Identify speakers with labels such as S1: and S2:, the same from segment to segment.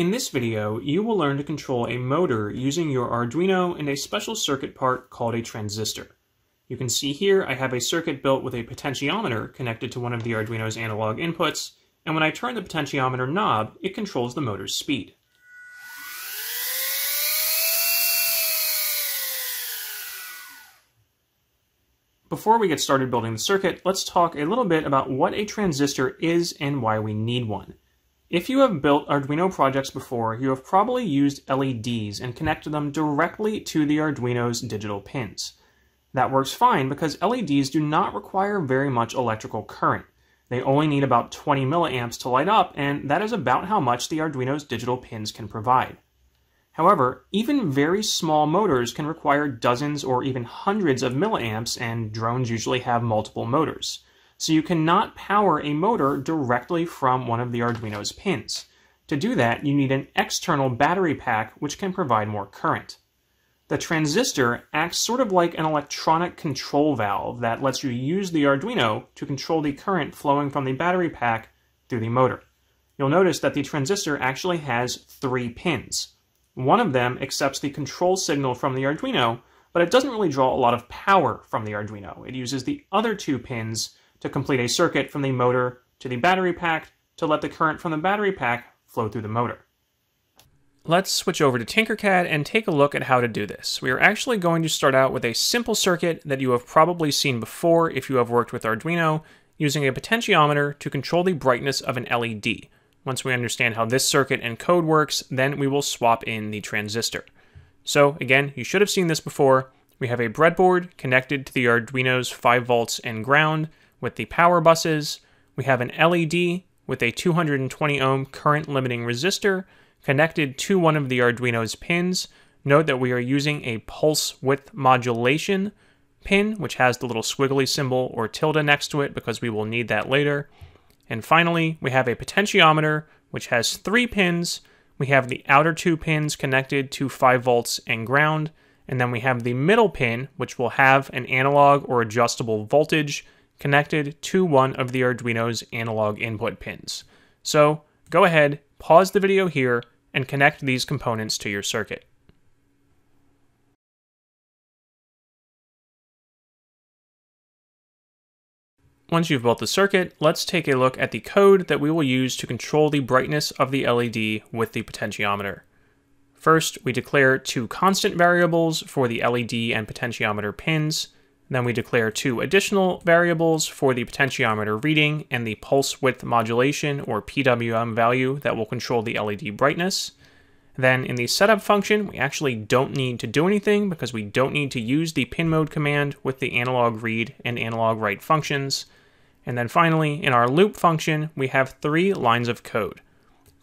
S1: In this video, you will learn to control a motor using your Arduino and a special circuit part called a transistor. You can see here I have a circuit built with a potentiometer connected to one of the Arduino's analog inputs, and when I turn the potentiometer knob, it controls the motor's speed. Before we get started building the circuit, let's talk a little bit about what a transistor is and why we need one. If you have built Arduino projects before, you have probably used LEDs and connected them directly to the Arduino's digital pins. That works fine because LEDs do not require very much electrical current. They only need about 20 milliamps to light up, and that is about how much the Arduino's digital pins can provide. However, even very small motors can require dozens or even hundreds of milliamps, and drones usually have multiple motors so you cannot power a motor directly from one of the Arduino's pins. To do that, you need an external battery pack which can provide more current. The transistor acts sort of like an electronic control valve that lets you use the Arduino to control the current flowing from the battery pack through the motor. You'll notice that the transistor actually has three pins. One of them accepts the control signal from the Arduino, but it doesn't really draw a lot of power from the Arduino. It uses the other two pins to complete a circuit from the motor to the battery pack to let the current from the battery pack flow through the motor. Let's switch over to Tinkercad and take a look at how to do this. We are actually going to start out with a simple circuit that you have probably seen before if you have worked with Arduino, using a potentiometer to control the brightness of an LED. Once we understand how this circuit and code works, then we will swap in the transistor. So again, you should have seen this before. We have a breadboard connected to the Arduino's 5 volts and ground, with the power buses. We have an LED with a 220 ohm current limiting resistor connected to one of the Arduino's pins. Note that we are using a pulse width modulation pin, which has the little squiggly symbol or tilde next to it because we will need that later. And finally, we have a potentiometer, which has three pins. We have the outer two pins connected to 5 volts and ground. And then we have the middle pin, which will have an analog or adjustable voltage connected to one of the Arduino's analog input pins. So go ahead, pause the video here, and connect these components to your circuit. Once you've built the circuit, let's take a look at the code that we will use to control the brightness of the LED with the potentiometer. First, we declare two constant variables for the LED and potentiometer pins, then we declare two additional variables for the potentiometer reading and the pulse width modulation or PWM value that will control the LED brightness. Then in the setup function, we actually don't need to do anything because we don't need to use the pin mode command with the analog read and analog write functions. And then finally, in our loop function, we have three lines of code.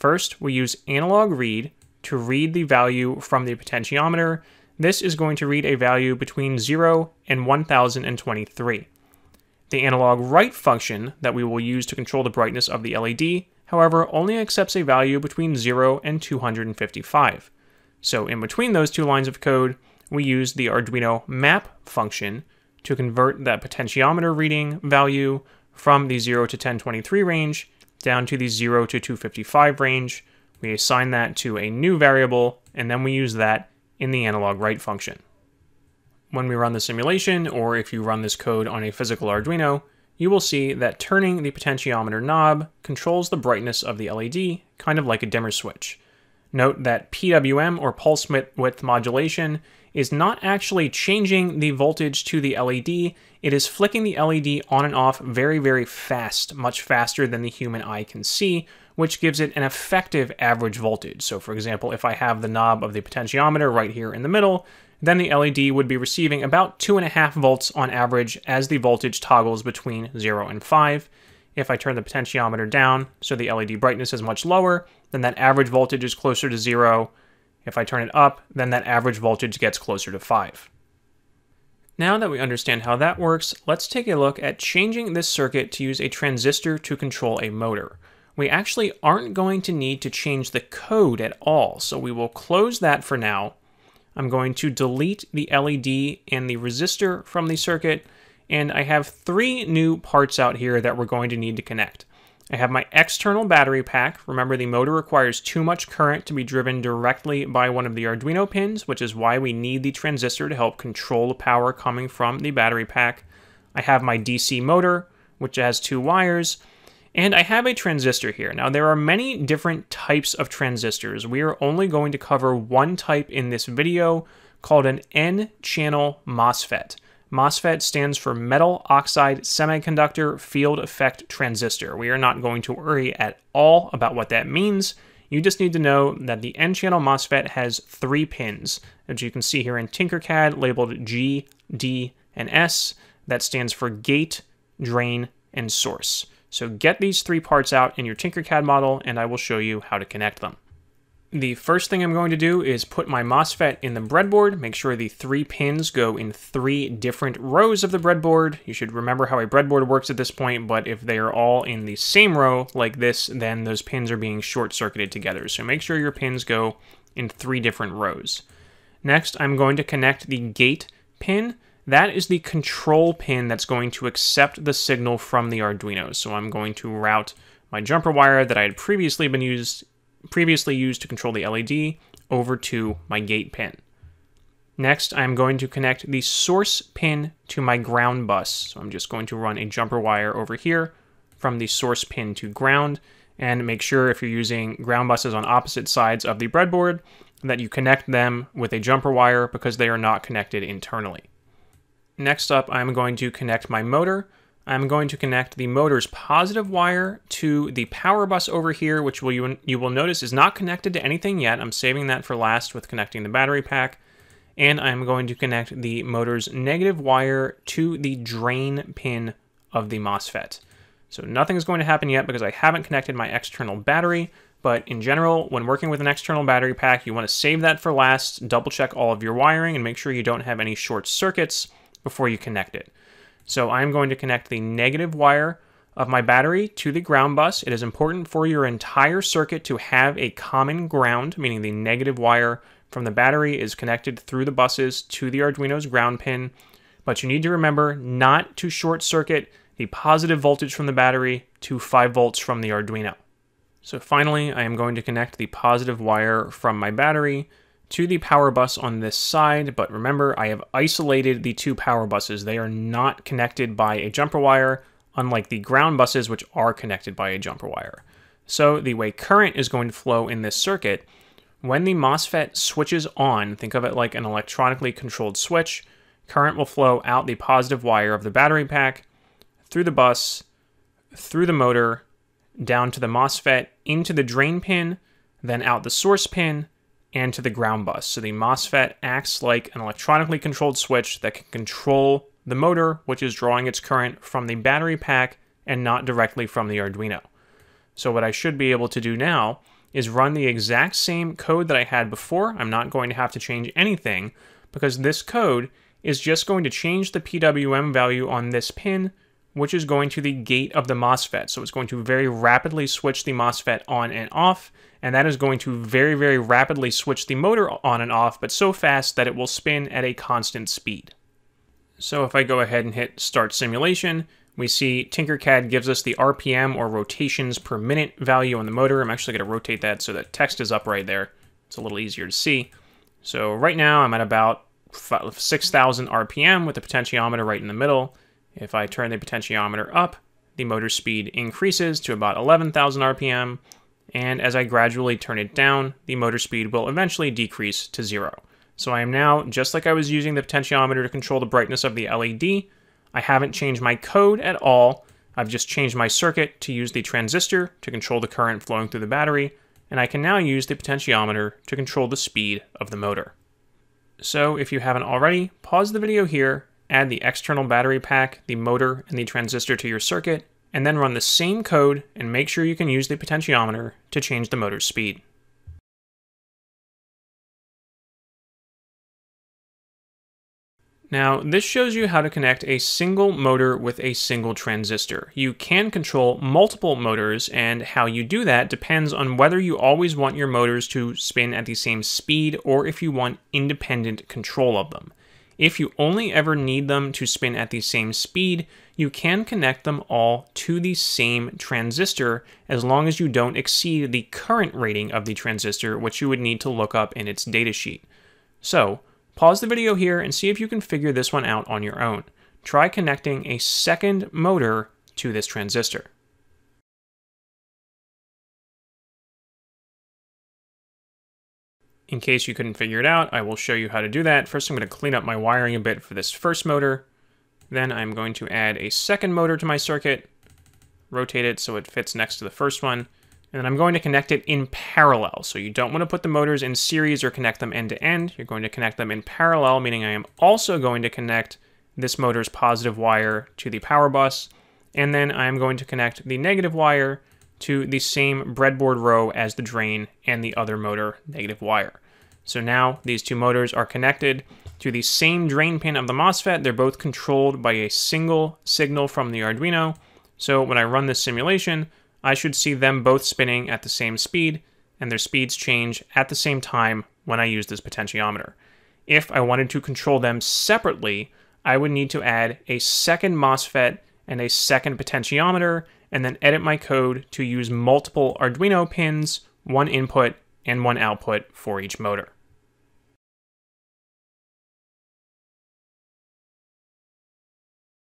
S1: First, we use analog read to read the value from the potentiometer this is going to read a value between 0 and 1023. The analog write function that we will use to control the brightness of the LED, however, only accepts a value between 0 and 255. So in between those two lines of code, we use the Arduino map function to convert that potentiometer reading value from the 0 to 1023 range down to the 0 to 255 range. We assign that to a new variable, and then we use that in the analog write function. When we run the simulation, or if you run this code on a physical Arduino, you will see that turning the potentiometer knob controls the brightness of the LED, kind of like a dimmer switch. Note that PWM, or pulse width modulation, is not actually changing the voltage to the LED, it is flicking the LED on and off very, very fast, much faster than the human eye can see, which gives it an effective average voltage. So for example, if I have the knob of the potentiometer right here in the middle, then the LED would be receiving about 2.5 volts on average as the voltage toggles between 0 and 5. If I turn the potentiometer down so the LED brightness is much lower, then that average voltage is closer to 0, if I turn it up, then that average voltage gets closer to 5. Now that we understand how that works, let's take a look at changing this circuit to use a transistor to control a motor. We actually aren't going to need to change the code at all, so we will close that for now. I'm going to delete the LED and the resistor from the circuit, and I have three new parts out here that we're going to need to connect. I have my external battery pack. Remember, the motor requires too much current to be driven directly by one of the Arduino pins, which is why we need the transistor to help control the power coming from the battery pack. I have my DC motor, which has two wires, and I have a transistor here. Now, there are many different types of transistors. We are only going to cover one type in this video called an N-channel MOSFET. MOSFET stands for Metal Oxide Semiconductor Field Effect Transistor. We are not going to worry at all about what that means. You just need to know that the N-channel MOSFET has three pins, as you can see here in Tinkercad, labeled G, D, and S. That stands for gate, drain, and source. So get these three parts out in your Tinkercad model, and I will show you how to connect them. The first thing I'm going to do is put my MOSFET in the breadboard, make sure the three pins go in three different rows of the breadboard. You should remember how a breadboard works at this point, but if they are all in the same row like this, then those pins are being short-circuited together. So make sure your pins go in three different rows. Next, I'm going to connect the gate pin. That is the control pin that's going to accept the signal from the Arduino. So I'm going to route my jumper wire that I had previously been used previously used to control the LED over to my gate pin. Next, I'm going to connect the source pin to my ground bus. So I'm just going to run a jumper wire over here from the source pin to ground and make sure if you're using ground buses on opposite sides of the breadboard that you connect them with a jumper wire because they are not connected internally. Next up, I'm going to connect my motor I'm going to connect the motor's positive wire to the power bus over here, which will you, you will notice is not connected to anything yet. I'm saving that for last with connecting the battery pack. And I'm going to connect the motor's negative wire to the drain pin of the MOSFET. So nothing is going to happen yet because I haven't connected my external battery, but in general, when working with an external battery pack, you want to save that for last, double check all of your wiring, and make sure you don't have any short circuits before you connect it. So I'm going to connect the negative wire of my battery to the ground bus. It is important for your entire circuit to have a common ground, meaning the negative wire from the battery is connected through the buses to the Arduino's ground pin. But you need to remember not to short circuit the positive voltage from the battery to 5 volts from the Arduino. So finally, I am going to connect the positive wire from my battery to the power bus on this side, but remember I have isolated the two power buses. They are not connected by a jumper wire, unlike the ground buses which are connected by a jumper wire. So the way current is going to flow in this circuit, when the MOSFET switches on, think of it like an electronically controlled switch, current will flow out the positive wire of the battery pack, through the bus, through the motor, down to the MOSFET, into the drain pin, then out the source pin, and to the ground bus. So the MOSFET acts like an electronically controlled switch that can control the motor, which is drawing its current from the battery pack and not directly from the Arduino. So what I should be able to do now is run the exact same code that I had before. I'm not going to have to change anything because this code is just going to change the PWM value on this pin, which is going to the gate of the MOSFET. So it's going to very rapidly switch the MOSFET on and off and that is going to very, very rapidly switch the motor on and off, but so fast that it will spin at a constant speed. So if I go ahead and hit Start Simulation, we see Tinkercad gives us the RPM or rotations per minute value on the motor. I'm actually going to rotate that so that text is up right there. It's a little easier to see. So right now I'm at about 6,000 RPM with the potentiometer right in the middle. If I turn the potentiometer up, the motor speed increases to about 11,000 RPM, and as I gradually turn it down, the motor speed will eventually decrease to zero. So I am now, just like I was using the potentiometer to control the brightness of the LED, I haven't changed my code at all. I've just changed my circuit to use the transistor to control the current flowing through the battery, and I can now use the potentiometer to control the speed of the motor. So if you haven't already, pause the video here, add the external battery pack, the motor, and the transistor to your circuit, and then run the same code and make sure you can use the potentiometer to change the motor's speed. Now, this shows you how to connect a single motor with a single transistor. You can control multiple motors, and how you do that depends on whether you always want your motors to spin at the same speed or if you want independent control of them. If you only ever need them to spin at the same speed, you can connect them all to the same transistor as long as you don't exceed the current rating of the transistor, which you would need to look up in its datasheet. So, pause the video here and see if you can figure this one out on your own. Try connecting a second motor to this transistor. In case you couldn't figure it out, I will show you how to do that. First, I'm going to clean up my wiring a bit for this first motor. Then I'm going to add a second motor to my circuit, rotate it so it fits next to the first one, and then I'm going to connect it in parallel. So you don't want to put the motors in series or connect them end to end. You're going to connect them in parallel, meaning I am also going to connect this motor's positive wire to the power bus, and then I'm going to connect the negative wire to the same breadboard row as the drain and the other motor negative wire. So now these two motors are connected to the same drain pin of the MOSFET. They're both controlled by a single signal from the Arduino. So when I run this simulation, I should see them both spinning at the same speed, and their speeds change at the same time when I use this potentiometer. If I wanted to control them separately, I would need to add a second MOSFET and a second potentiometer, and then edit my code to use multiple Arduino pins, one input and one output for each motor.